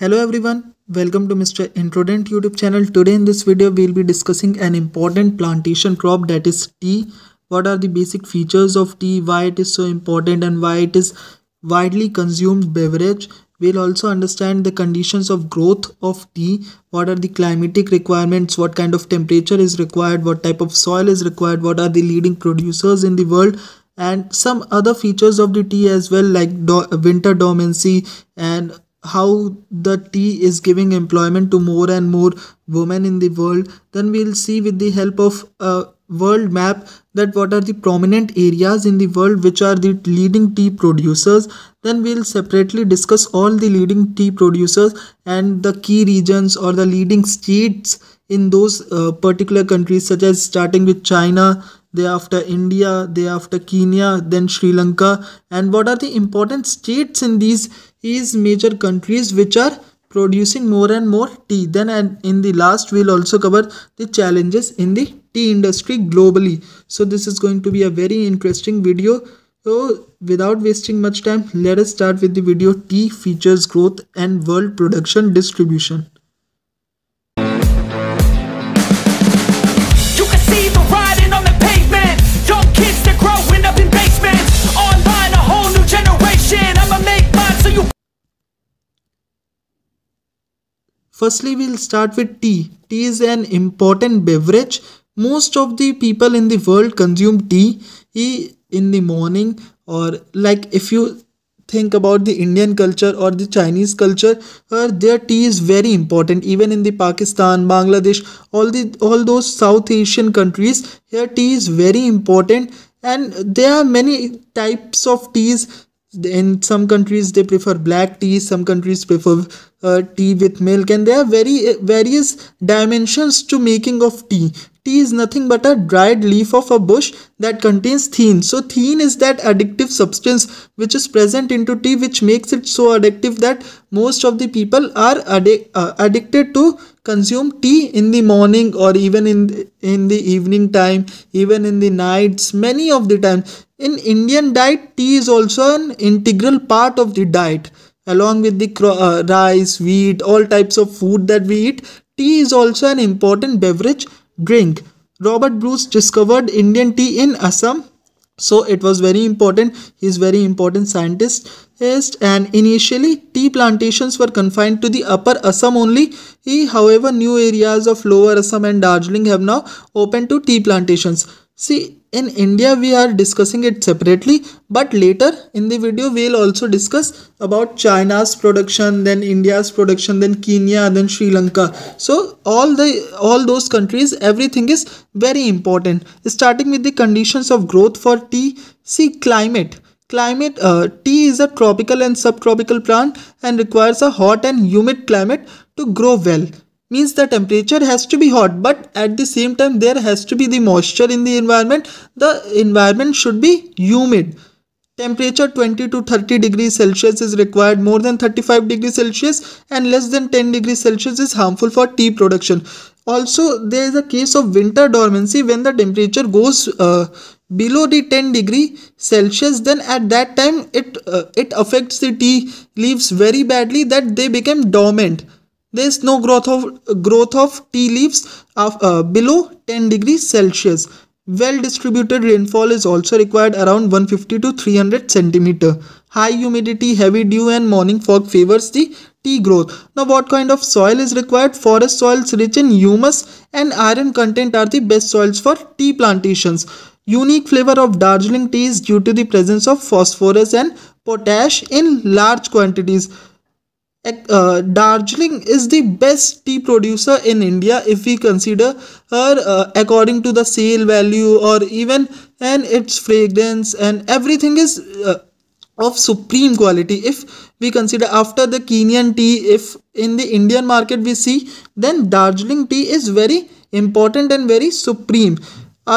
Hello everyone, welcome to Mr. Introdent YouTube channel. Today in this video we'll be discussing an important plantation crop that is tea. What are the basic features of tea, why it is so important and why it is widely consumed beverage. We'll also understand the conditions of growth of tea, what are the climatic requirements, what kind of temperature is required, what type of soil is required, what are the leading producers in the world and some other features of the tea as well like do winter dormancy and how the tea is giving employment to more and more women in the world then we'll see with the help of a world map that what are the prominent areas in the world which are the leading tea producers. Then we'll separately discuss all the leading tea producers and the key regions or the leading states in those uh, particular countries such as starting with china thereafter india thereafter kenya then sri lanka. And what are the important states in these is major countries which are producing more and more tea. Then and in the last we'll also cover the challenges in the tea industry globally. So this is going to be a very interesting video. So without wasting much time let us start with the video tea features growth and world production distribution Firstly, we'll start with tea. Tea is an important beverage. Most of the people in the world consume tea in the morning or like if you think about the Indian culture or the Chinese culture, uh, their tea is very important. Even in the Pakistan, Bangladesh, all the all those South Asian countries, here tea is very important, and there are many types of teas in some countries they prefer black tea. Some countries prefer uh, tea with milk. And there are very uh, various dimensions to making of tea. Tea is nothing but a dried leaf of a bush that contains theine so theine is that addictive substance which is present into tea which makes it so addictive that most of the people are addi- uh, addicted to consume tea in the morning or even in in the evening time even in the nights many of the time. In indian diet tea is also an integral part of the diet. Along with the uh, rice wheat all types of food that we eat tea is also an important beverage drink. Robert bruce discovered indian tea in assam so it was very important. He's very important scientist. And initially tea plantations were confined to the upper assam only. He however new areas of lower assam and darjeeling have now opened to tea plantations. See in India we are discussing it separately but later in the video we'll also discuss about China's production then India's production then Kenya then Sri Lanka. So all the all those countries everything is very important. Starting with the conditions of growth for tea see climate. Climate uh, tea is a tropical and subtropical plant and requires a hot and humid climate to grow well means the temperature has to be hot but at the same time there has to be the moisture in the environment. The environment should be humid. Temperature 20 to 30 degrees celsius is required. More than 35 degrees celsius and less than 10 degrees celsius is harmful for tea production. Also there is a case of winter dormancy. When the temperature goes uh, below the 10 degree celsius then at that time it uh, it affects the tea leaves very badly that they become dormant there is no growth of growth of tea leaves of, uh, below 10 degrees Celsius. Well distributed rainfall is also required around 150 to 300 centimeter. High humidity, heavy dew and morning fog favors the tea growth. Now what kind of soil is required? Forest soils rich in humus and iron content are the best soils for tea plantations. Unique flavor of Darjeeling tea is due to the presence of phosphorus and potash in large quantities uh, Darjeeling is the best tea producer in India if we consider her uh, according to the sale value or even and its fragrance and everything is uh, of supreme quality. If we consider after the Kenyan tea if in the Indian market we see then Darjeeling tea is very important and very supreme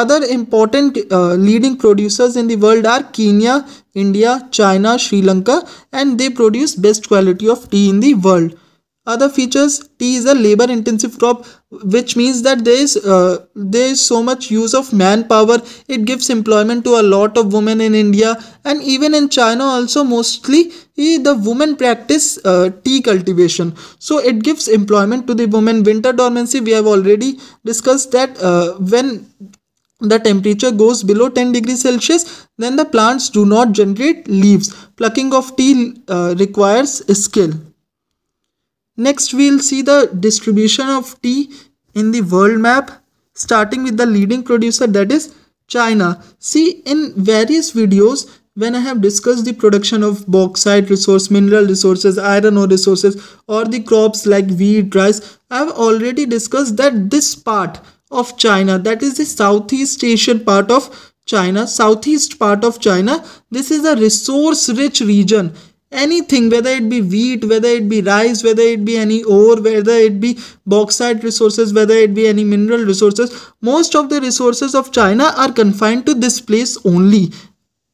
other important uh, leading producers in the world are Kenya, India, China, Sri Lanka and they produce best quality of tea in the world. other features tea is a labor intensive crop which means that there is uh, there is so much use of manpower. It gives employment to a lot of women in india and even in china also mostly eh, the women practice uh, tea cultivation. So it gives employment to the women. Winter dormancy we have already discussed that uh, when the temperature goes below 10 degrees celsius then the plants do not generate leaves plucking of tea uh, requires skill Next, we'll see the distribution of tea in the world map, starting with the leading producer that is China. See, in various videos, when I have discussed the production of bauxite resource, mineral resources, iron ore resources, or the crops like wheat, rice, I have already discussed that this part of China, that is the Southeast Asian part of China, southeast part of China, this is a resource rich region. Anything whether it be wheat whether it be rice whether it be any ore whether it be bauxite resources whether it be any mineral resources most of the resources of china are confined to this place only.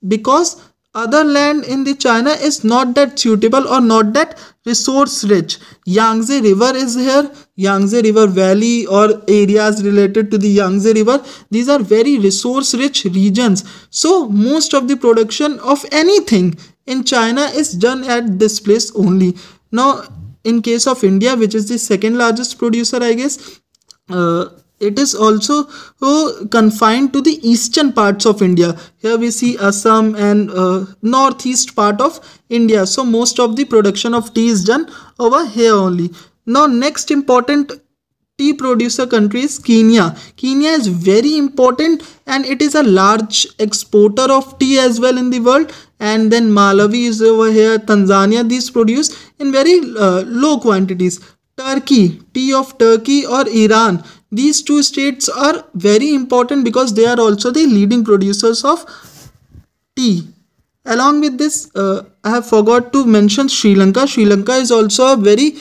Because other land in the china is not that suitable or not that resource rich. Yangtze river is here. Yangtze river valley or areas related to the yangtze river these are very resource rich regions. So most of the production of anything in China is done at this place only. Now, in case of India, which is the second largest producer, I guess, uh, it is also uh, confined to the eastern parts of India. Here we see Assam and uh, northeast part of India. So most of the production of tea is done over here only. Now next important tea producer country is Kenya. Kenya is very important and it is a large exporter of tea as well in the world and then Malawi is over here, Tanzania. These produce in very uh, low quantities. Turkey, tea of Turkey or Iran. These two states are very important because they are also the leading producers of tea. Along with this, uh, I have forgot to mention Sri Lanka. Sri Lanka is also a very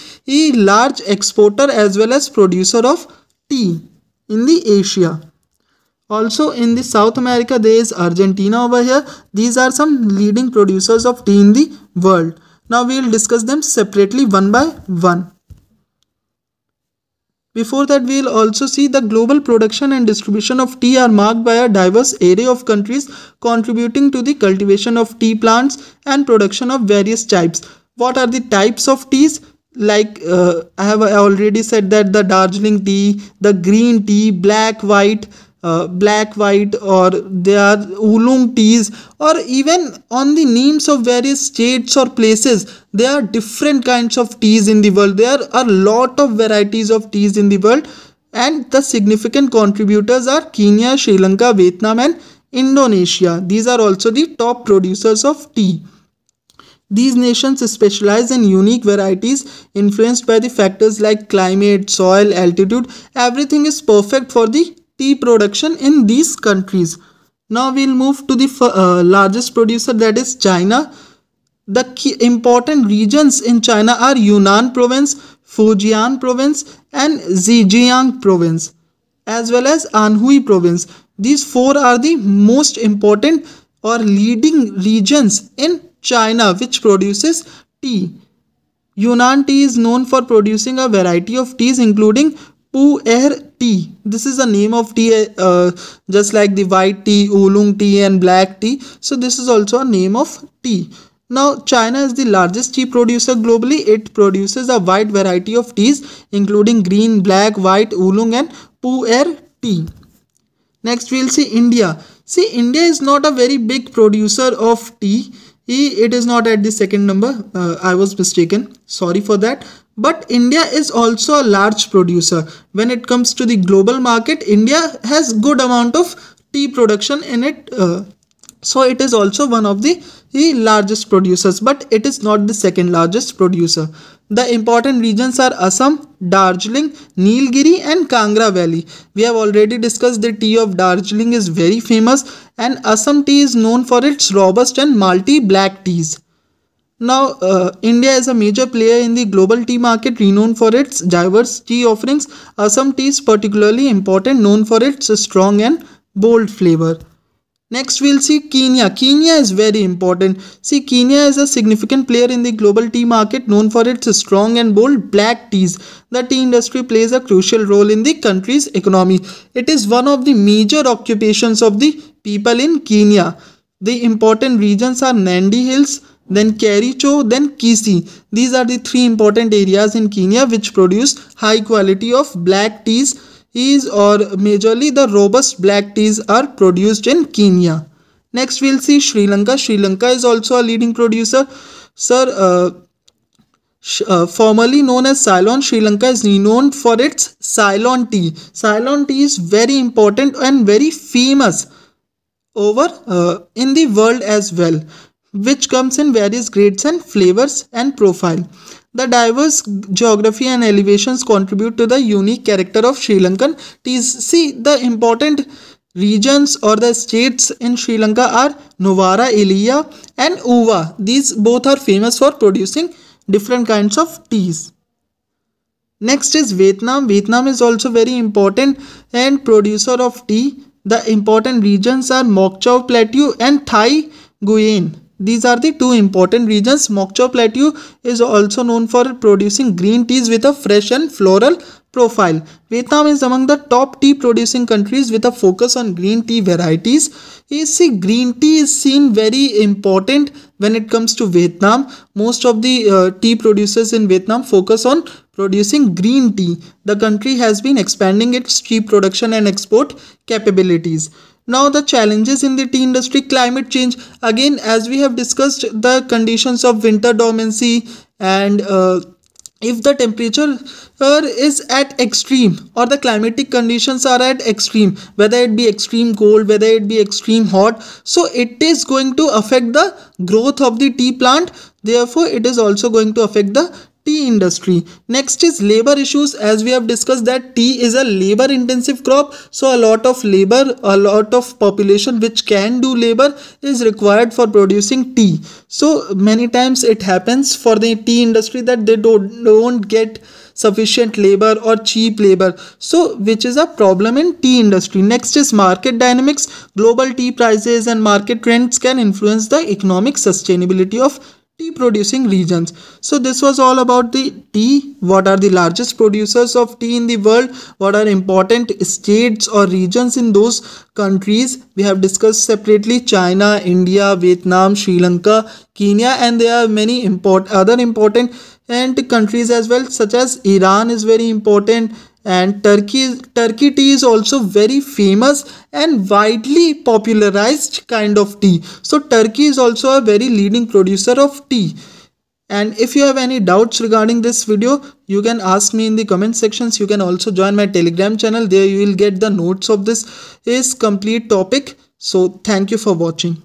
large exporter as well as producer of tea in the Asia also in the south america there is argentina over here these are some leading producers of tea in the world now we will discuss them separately one by one before that we will also see the global production and distribution of tea are marked by a diverse array of countries contributing to the cultivation of tea plants and production of various types. What are the types of teas? Like uh, i have already said that the darjeeling tea the green tea black white Uh, black white or they are oolong teas or even on the names of various states or places there are different kinds of teas in the world. There are a lot of varieties of teas in the world and the significant contributors are kenya sri lanka vietnam and indonesia. These are also the top producers of tea. These nations specialize in unique varieties influenced by the factors like climate, soil, altitude. Everything is perfect for the tea production in these countries. Now we'll move to the uh, largest producer that is China. The key important regions in China are Yunnan province, Fujian province and Zhejiang province as well as Anhui province. These four are the most important or leading regions in China which produces tea. Yunnan tea is known for producing a variety of teas including Pu'er tea. This is the name of tea uh, just like the white tea, oolong tea and black tea. So this is also a name of tea. Now China is the largest tea producer globally. It produces a wide variety of teas including green, black, white, oolong and Pu'er tea. Next we'll see India. See India is not a very big producer of tea. It is not at the second number. Uh, I was mistaken. Sorry for that but india is also a large producer. When it comes to the global market india has good amount of tea production in it uh, so it is also one of the, the largest producers. But it is not the second largest producer. The important regions are assam darjeeling nilgiri and kangra valley. We have already discussed the tea of darjeeling is very famous and assam tea is known for its robust and malty black teas now, uh, India is a major player in the global tea market, renowned for its diverse tea offerings. Assam tea is particularly important, known for its strong and bold flavor. Next, we'll see Kenya. Kenya is very important. See, Kenya is a significant player in the global tea market known for its strong and bold black teas. The tea industry plays a crucial role in the country's economy. It is one of the major occupations of the people in Kenya. The important regions are Nandi Hills, then Kericho, then Kisii. These are the three important areas in Kenya which produce high quality of black teas teas or majorly the robust black teas are produced in Kenya. Next we'll see Sri Lanka. Sri Lanka is also a leading producer. Sir, uh, uh, formerly known as Ceylon, Sri Lanka is renowned for its Ceylon tea. Ceylon tea is very important and very famous over uh, in the world as well, which comes in various grades and flavors and profile. The diverse geography and elevations contribute to the unique character of Sri Lankan teas. See, the important regions or the states in Sri Lanka are Nuwara Eliya and Uva. These both are famous for producing different kinds of teas. Next is Vietnam. Vietnam is also very important and producer of tea. The important regions are Chau Plateau and Thai Nguyen. These are the two important regions. Moc Chau Plateau is also known for producing green teas with a fresh and floral profile. Vietnam is among the top tea producing countries with a focus on green tea varieties. You see, green tea is seen very important when it comes to Vietnam. Most of the uh, tea producers in Vietnam focus on producing green tea. The country has been expanding its tea production and export capabilities. Now the challenges in the tea industry, climate change. Again, as we have discussed, the conditions of winter dormancy and uh, if the temperature is at extreme or the climatic conditions are at extreme whether it be extreme cold whether it be extreme hot so it is going to affect the growth of the tea plant therefore it is also going to affect the tea industry. Next is labor issues. As we have discussed that tea is a labor intensive crop so a lot of labor a lot of population which can do labor is required for producing tea. So many times it happens for the tea industry that they don't, don't get sufficient labor or cheap labor. So which is a problem in tea industry. Next is market dynamics. Global tea prices and market trends can influence the economic sustainability of tea producing regions. So this was all about the tea. What are the largest producers of tea in the world? What are important states or regions in those countries? We have discussed separately china india vietnam sri lanka kenya and there are many import other important and countries as well such as iran is very important and Turkey Turkey tea is also very famous and widely popularized kind of tea. So Turkey is also a very leading producer of tea. And if you have any doubts regarding this video, you can ask me in the comment sections. You can also join my telegram channel. There you will get the notes of this is complete topic. So thank you for watching.